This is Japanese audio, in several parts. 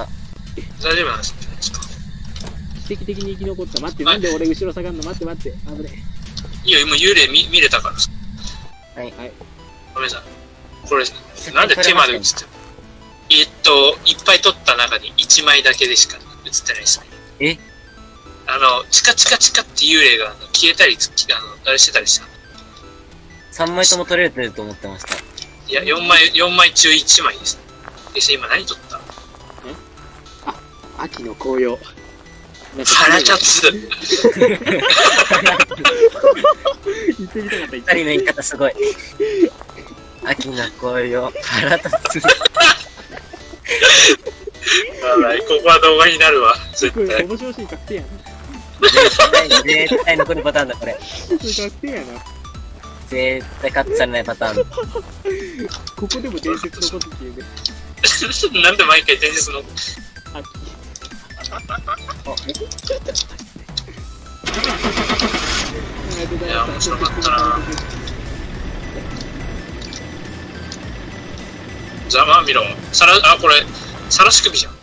った。大丈夫なんですか？奇跡的に生き残った。待って、なんで俺後ろ下がんの？待って待って。危ねいいよ、今幽霊見見れたからさ。はい。ごめんなさい。これ、なんで手まで映ってるえっと、いっぱい撮った中に1枚だけでしか映ってないですね。え？あの、チカチカチカって幽霊があの消えたりつき、あの、あれしてたりした。3枚とも取れてると思ってました。いや、4枚、4枚中1枚です。で、今何撮った秋の紅葉。なんか腹立つ。言ってみたかった、言って二人の言い方すごい。秋の紅葉、腹立つ。やばい、ここは動画になるわ。絶対。面白しい確定やな。絶対、絶対残るパターンだ、これ。確定やな。絶対カットされないパターン。ここでも伝説残っていうね。なんで毎回伝説の？秋。いや面白かったなざまあ見ろ。さら、あ、これ、さらし首じゃん。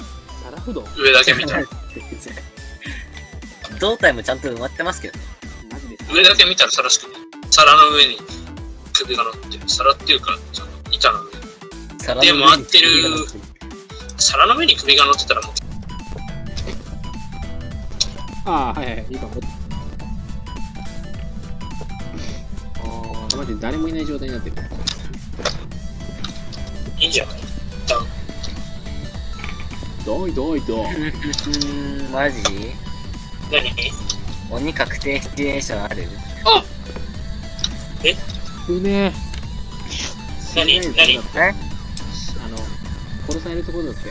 上だけ見たら。胴体もちゃんと埋まってますけどね。上だけ見たらさらし首。皿の上に首が乗ってる。皿っていうか、その板の上。皿でも合ってる皿の上に首が乗ってたらもう、ああ、はいはい、今持って。ああ、マジで誰もいない状態になってる。いいんじゃない。どいどいどい。うん、マジ何鬼確定シチュエーションあるうね何何えあの、殺されるところだって。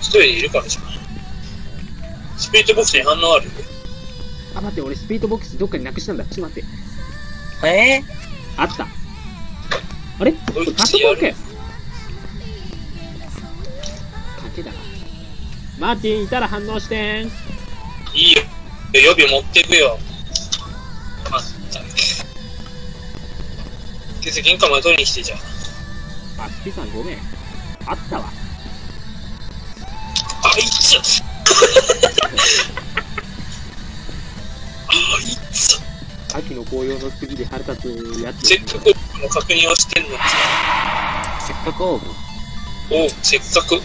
一人いるからじゃないスピードボックスに反応ある？あ、待って、俺スピードボックスどっかになくしたんだ。ちょっと待って。え？あった。あれ？これカットボールかよ。賭けだな。マーティンいたら反応してん。いいよ。予備持ってくよ。まったく。先生、玄関まで取りに来てじゃん。あ、スピさんごめん。あったわ。紅葉の次で腹立つやつ。せっかくの確認をしてんの？に切腹オーブおう、せっかく、おう。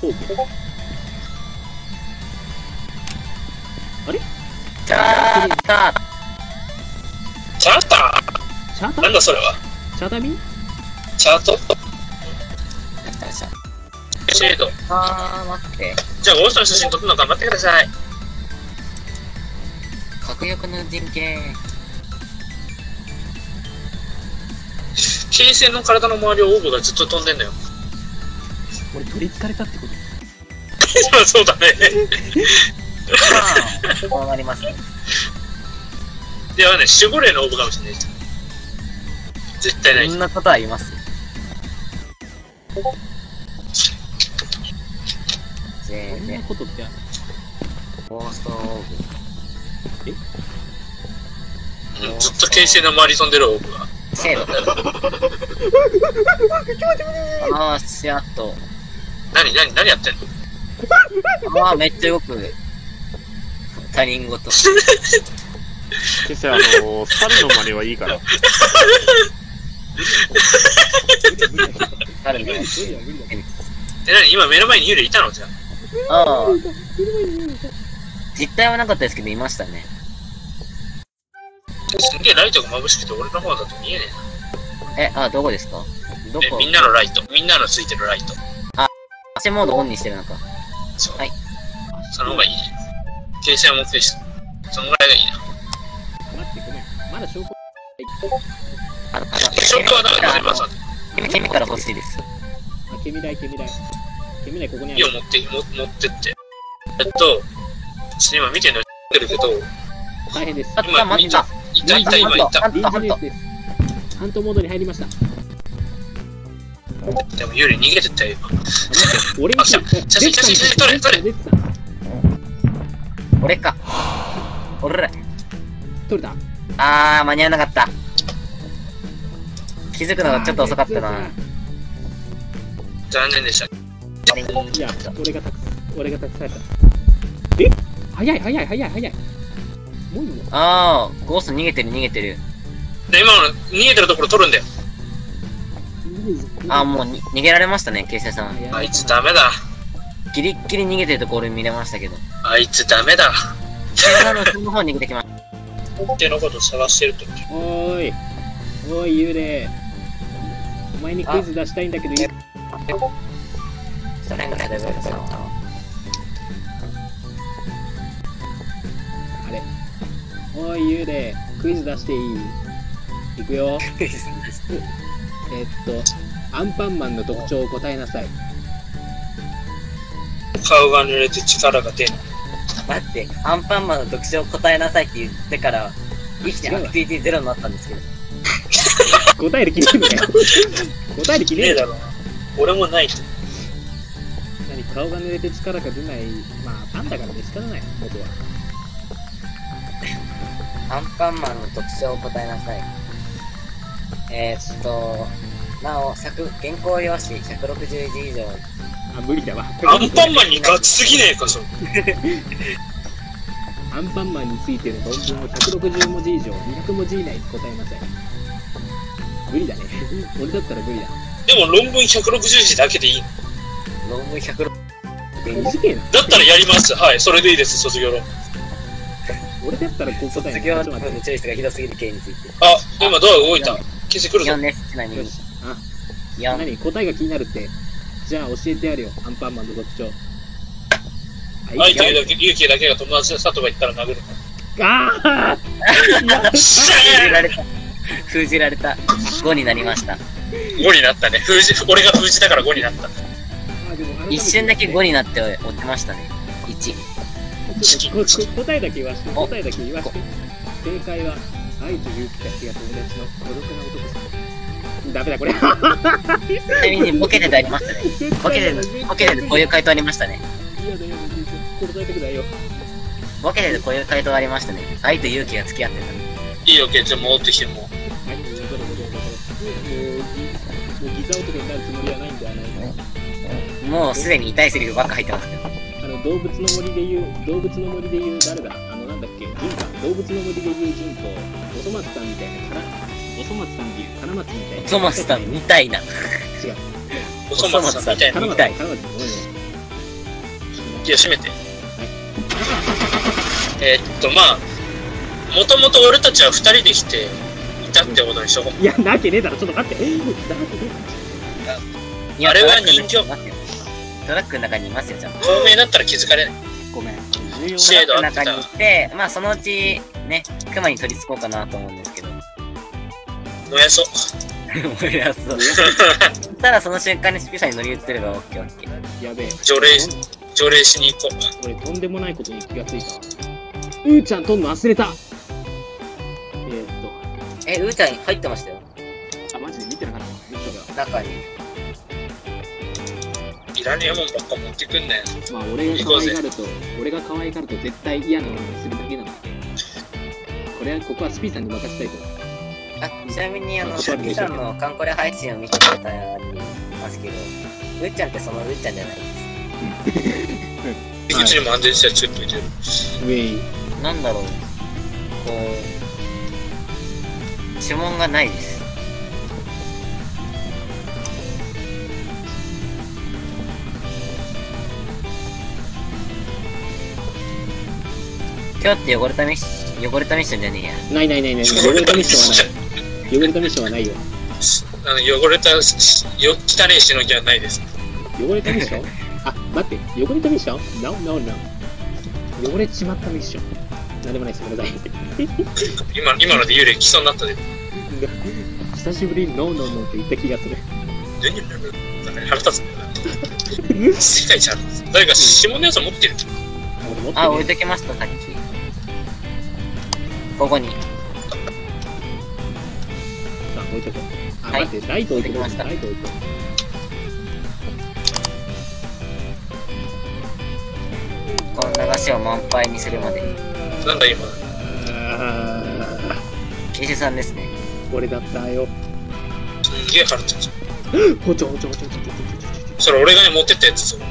ほうチャータチャータチャーター？なんだそれは？チャータ便？チャート？ーシェード。あー、待って。じゃあ、ゴーストの写真撮るの頑張ってください。核翼の人形。形成の体の周りをオーブがずっと飛んでんのよ。俺取りつかれたってこと？そうだね。まあ、そうなりますね。ではね、守護霊のオーブかもしれない。絶対ないそんなことは言います？ぜそんなーことってある？ゴーストオーうんずっと形成の周り飛んでるオーブが。ブ。シェード。あー、しあと。何、何、何やってんの？あー、めっちゃよく。他人事。先生、あのー、猿の真似はいいから。あるね。無理だ無理だえ、何今目の前に幽霊いたの？じゃあ。ああ。実態はなかったですけど、いましたね。すんげえライトが眩しくて俺の方だと見えねえ、あ、どこですか？どえな。こ？え、みんなのライト。みんなのついてるライト。足モードオンにしてるのか。そう。はいその方がいいね。形成を持ってるし、そのぐらいがいいな。待ってごめんまだ証拠あの、あの、証拠はだから出ますわ。ケミケミから欲しいです。あ煙台煙台煙台ここにあいや、る持って、も持ってって。えっと、ちょっと今見てるのてるけど、大変ですあった、待った。いたいた、今いた。ハント、ハントハントモードに入りましたでも幽霊逃げてったよ、今。あ待って俺にあ来た写真写真写真撮れ撮れ俺か。俺ら。撮れた？あー、間に合わなかった。気づくのがちょっと遅かったな。残念でした。いや、俺が託す。俺が託された。え？早い早い早い早い。もういいの？あー、ゴースト逃げてる逃げてる。で、今の逃げてるところ取るんだよ。あー、もうに逃げられましたね、形成さん。あいつダメだ。ギリッギリ逃げてるところ見れましたけど。あいつダメだ。形成さんの後ろの方に逃げてきました。ってのこと探してると。おーい。おい、幽霊。お前にクイズ出したいんだけど、いいそれが大丈夫ですよ。おい、幽霊。クイズ出していい？いくよ。えーっと、アンパンマンの特徴を答えなさい。顔が濡れて力が出ない。待って、アンパンマンの特徴を答えなさいって言ってから、生きてアクティビティゼロになったんですけど。答える気ねえのかよ。答える気ねえだろ。俺もないと。何顔が濡れて力が出ない。まあ、パンだからね、仕方ない。僕は。アンパンマンの特徴を答えなさい。えー、っと、なお、100原稿用紙160字以上。あ、無理だわ。アンパンマンにガチすぎねえか、それ。アンパンマンについてる論文を160文字以上、200文字以内に答えなさい。無理だね。俺だったら無理だ。でも論文160字だけでいい。論文160短いな。だったらやります。はい、それでいいです、卒業論。俺だったらこう答え卒業ちょっと待っのチョイスがひどすぎる件について。あ、今ドア動いた。消してくるぞ4。です、ちなみにし。。あ、4。何？答えが気になるって。じゃあ教えてやるよ。アンパンマンの特徴。愛というだけ、勇気だけが友達の佐藤が言ったら殴る。ああし封じゃられた。封じられた。5になりました。ー !5 になったね。封じ、俺が封じだから5になった。一瞬だけ5になって落ちましたね。1。答えだけ言わして、お答えだけ言わして。正解は、愛と勇気たちが友達の孤独な男さん。ダメだ、これ。ちなみにボケててありましたね。ボケてる、ボケてるこういう回答ありましたね。嫌だ、嫌だ、答えてくださいよ。ボケてるこういう回答ありましたね。愛と勇気が付き合っていいよ、ケンちゃん戻ってきても。もう、もうギザ男になるつもりはないんではないた。もうすでに痛いセリフばっか入ってますけど。動物の森で言う、動物の森で言う、誰だあの、なんだっけ、ジンか。動物の森で言うジンと、おそ松さんみたいな、から、おそ松さんっていう、金松みたいな。トマスさんみたいな。違う。おそ松さんみたいな。金松、みたい金松、ごめんいや、閉めて。えーっと、まあ、もともと俺たちは二人で来ていたってことにしとこう。いや、なわけねえだろ、ちょっと待って。だっていやあれは人形中にいますよトラックの中にいますよ、ちゃんと。透明だったら気づかれない。ごめん。トシェードの中にいて、まあそのうち、ね、熊に取り付こうかなと思うんですけど。燃やそう。いや、そう。たらその瞬間にスピーサーに乗り移ってればオッケーオッケー。やべえ。除霊し除霊しに行こう。俺、とんでもないことに気がついたわ。うーちゃん、とんの忘れたえー、っえ、うーちゃん入ってましたよ。と、あ、マジで見てなかったわ。見てたわ中に。いらねえもんばっか持ってくんなよ。まあ、俺が可愛がると、俺が可愛がると絶対嫌なものにするだけなので。これは、ここはスピーさんに任せたいと思う。あ、ちなみにあの、スピさんのカンコレ配信を見てくれたりますけど、うーちゃんってそのうーちゃんじゃないです。うちにも安全性作っといてる。ウェイ。なんだろう。こう、指紋がないです。今日って汚れたミッション、汚れたミッションじゃねえや。ないないないない。汚れたミッションはない。汚れたミッションはないよ。あの汚れたよ汚いしのぎはないです。汚れたミッションあ、待って。汚れたミッション ?No, no, no. 汚れちまったミッション。なんでもないです。ごめんなさい。今今ので幽霊来そうになったで。久しぶりに No, no, no って言った気がする。腹立つ。世界一腹立つ。誰か指紋のやつ持ってる俺持ってあ、置いねときました、さっき。ここに。あ置いとこうあ、はい、待っライト置いました。ライト置いとこの流しを満杯にするまで。なんだ今。刑事さんですね。これだったよ。すげえ腹立 ちょほちょほちょほちょほちそれ俺がね持ってったやつそよ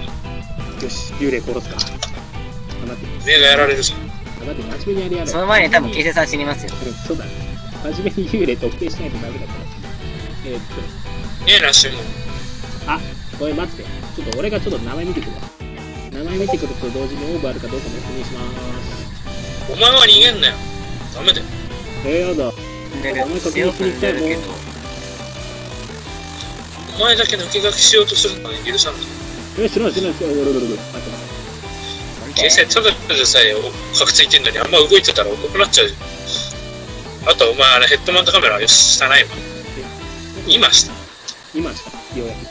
し幽霊殺すか。あなた目がやられるぞ。って、真面目にやりやろう。その前に多分、ケイセさん死にますよ。うんそうだ。真面目に幽霊特定しないとダメだから。えー、っねえな、しも。と、あ、これ待って。ちょっと俺がちょっと名前見てくるわ。名前見てくると同時にオーブあるかどうかも確認します。お前は逃げんなよ。ダメだよ。えー、やだ。で、強く出るけど、お前だけ抜け駆けしようとするのは許さんぞ。え、知らない知らない知らない。待って待って。形勢ただでさえかくついてんのにあんま動いてたら重くなっちゃうじゃん。あとお前あのヘッドマウントカメラよし、下ないわ。今した。今した。ようやく。え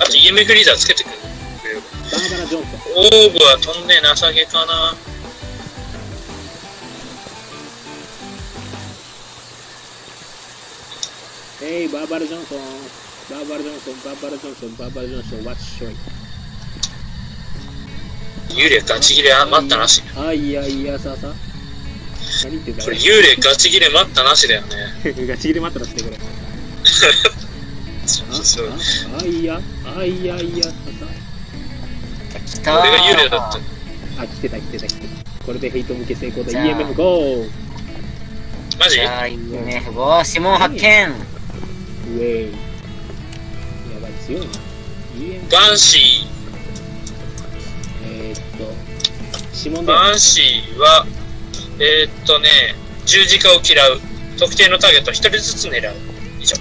あと EMF リーダーつけてくれる。ー、バーバラ・ジョンソン。オーブは飛んで情けかな。えい、バーバラ・ジョンソン。バーバラ・ジョンソン、バーバラ・ジョンソン、バーバラ・ジョンソン、What's showing? 幽霊ガチギレ待ったなし。あ、いやいやささ。何言ってんだこれ幽霊ガチギレ待ったなしだよね。ガチ切れ待ったらしてこれ。そうあ、あ、いや、あ、いやいやさ来たが幽霊だった。さ。あ、来てた来てた来てた。これでヘイト向け成功だ。じゃあ EMF GO! マジ？あ、いいね。ご指紋発見ウェイ。やばい、強いな。EMF、バンシえ指紋ー。で。バンシーは、えー、っとね、十字架を嫌う。特定のターゲットを一人ずつ狙う。以上。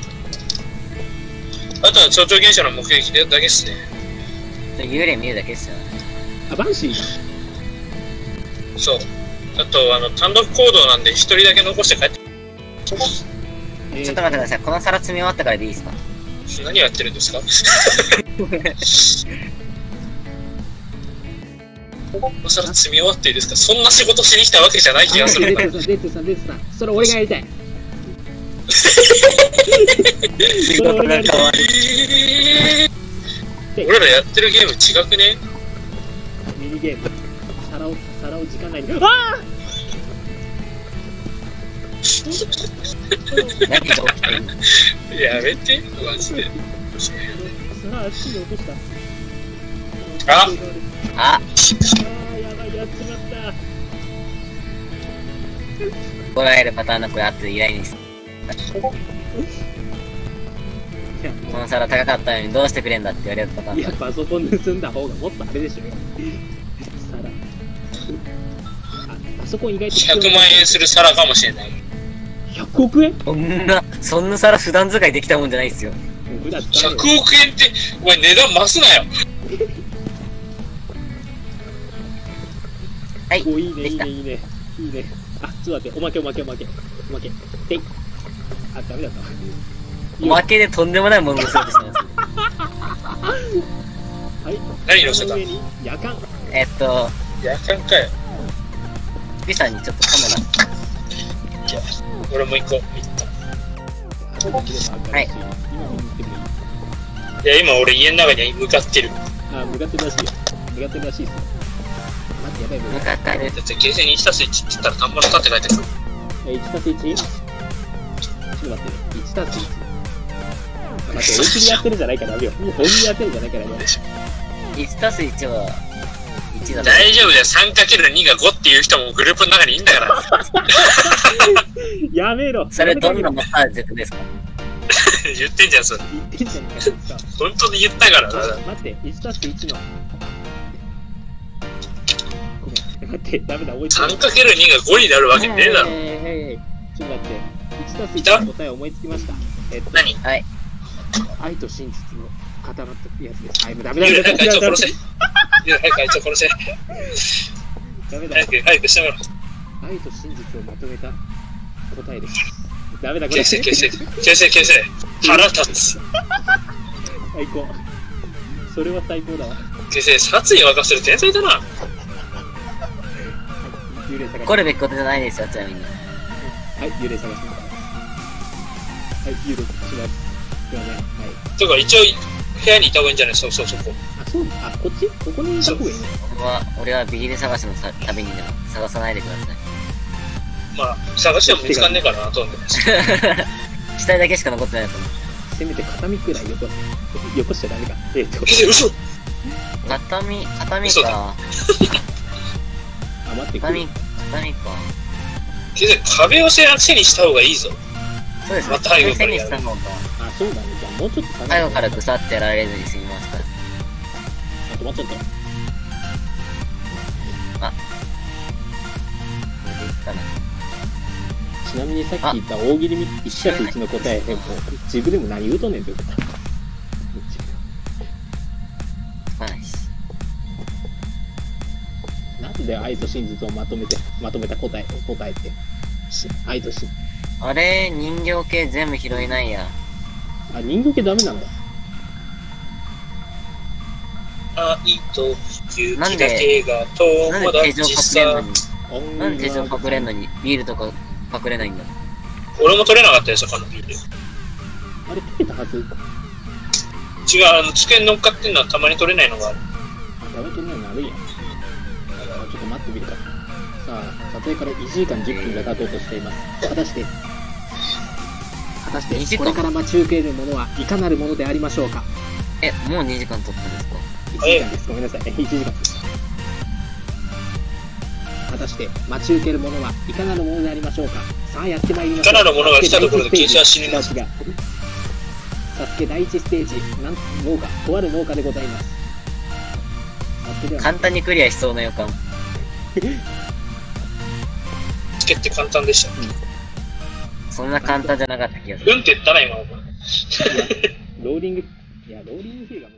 あとは超常現象の目撃だけですね。幽霊見るだけですよね。あ、バンシーそう。あと、あの、単独行動なんで一人だけ残して帰って。えーちょっと待ってください。この皿積み終わったからでいいですか？何やってるんですか？今更積み終わっていいですか？そんな仕事しに来たわけじゃない気がするな。デッドさん、デッドさん、デッドさん。それ俺がやりたい。それ俺がやりたい。え ー俺らやってるゲーム違くね？ミニゲーム。皿を、皿を時間内に。あ何が起きてるのやめて、マジで。あ 皿あっちに落とした。ああ、やばい、やっちまった。怒られるパターンのこれ後で依頼にすいや、この皿高かったのにどうしてくれんだって言われるパターンいや、パソコン盗んだ方がもっとあれでしょ。皿。あ、パソコン意外と100万円する皿かもしれない。100億円？そんな、そんな皿普段使いできたもんじゃないですよ。普段使う100よ億円って、お前値段増すなよ。はい。おいいね、いいね、いいね。いいね。あ、ちょっと待って、おまけ、おまけ、おまけ。おまけ。てい。あ、ダメだった。おまけでとんでもないものをするとしてます。はい。何の上に夜間。えっと、夜間かよ。ビさんにちょっとカメ俺も行こう。行った。はい今見に行ってもいいいや、今俺家の中に向かってる。あ、向かってるらしいよ。向かってるらしいっすよ。やばい、ラ、もう向。かってゲーセンに1たす1って言ったら田んぼの立って書いてくる。え、1たす 1? ちょっと待って、1たす1。待って、本気でやってるじゃないからダメよ。本気でやってるじゃないからダメよ。1たす1は、1だと。大丈夫だよ。3×2 が5っていう人もグループの中にいいんだから。やめろ。それどんなのマッサージですか？言ってんじゃん、それ。言ってんじゃねえかよさ本当に言ったからな。待って、1たす1の。って、ダメだ、追いつかない 3×2 が5になるわけねえだろ。えーえーちょっと待って、1たすいた？1の答え思いつきました。えっと、何？はい。愛と真実の固まったやつです。はい、もうダメだ、早くあいつを殺せ。早くあいつを殺せ。ダメだ。早く、早くしてもら。愛と真実をまとめた答えです。ダメだ、これ。消せ、消せ、消せ、消せ。腹立つ。最高。それは最高だわ。消せ、殺意沸かせる天才だな。幽霊探し怒るべきことじゃないですよ、ちなみに。はい、幽霊探してみた。はい、幽霊します。すいません。はい。とか、一応、部屋にいた方がいいんじゃない？そうそう、そこ。あ、そうあ、こっち？ここにいた方がいいね。俺は、俺はビリで探しのさ旅にでも探さないでください。まあ、探しても見つかんねえからな、とんでもない。死体だけしか残ってないと思う。せめて片身くらいよこ、よこしちゃダメか。えっ、と、え、嘘片身、片身か。あ、待って、片身、片身か。けど壁を背にした方がいいぞ。そうですね。また背あ、そうだね。じゃあもうちょっと下背後からぐさってやられずに済みました。あともうちょっと。これでいいかな。ちなみにさっき言った大喜利み1たす1の答え、もう自分でも何言うとんねんってこと。で愛と真実をまとめて、まとめた答え、答えって。し愛と真。あれ、人形系全部拾えないや。あ、人形系ダメなんだ。愛と勇気だけが友なんで手錠達隠れんのさ。に、なんで手錠隠れんのに、ビールとか隠れないんだ。俺も取れなかったよ、そこのビール。あれ、取れたはず？違う、あの、机に乗っかってんのはたまに取れないのがある。あ、ダメ取れないのあるんや。あちょっと待ってみるか。さあ、撮影から1時間10分が経とうとしています。果たして、果たし2時て、間？これから待ち受けるものはいかなるものでありましょうか？え、もう2時間経ったんですか？1時間です。ごめんなさい。1時間です。果たして、待ち受けるものはいかなるものでありましょうか？さあ、やってまいりましょう。いかなるものが来たところで禁止は死にます違う違うサスケ第一ステージ、なん農家、とある農家でございます。サスケでは簡単にクリアしそうな予感。つけって簡単でした。そんな簡単じゃなかった気がする。うんって言ったな、今の。ローリング、いや、ローリングヒルが。